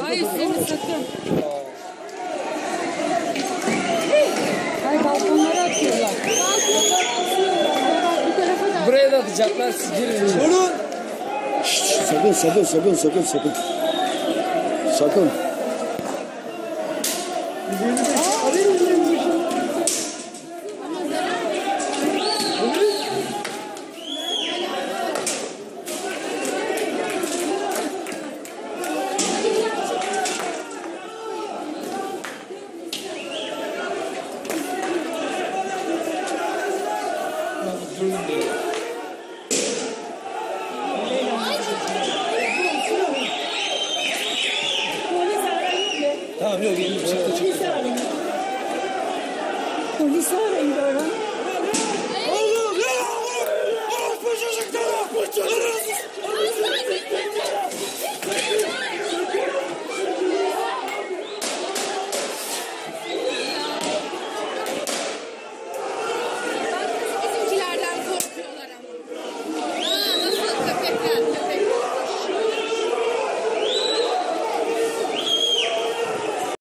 Hayır seni sakın. Hayır balkonlara atıyorlar. Buraya da atacaklar siz girin. Durun. Şşş, sakın sakın sakın sakın sakın. Sakın. Tamam yok. Polis arayın. Polis arayın.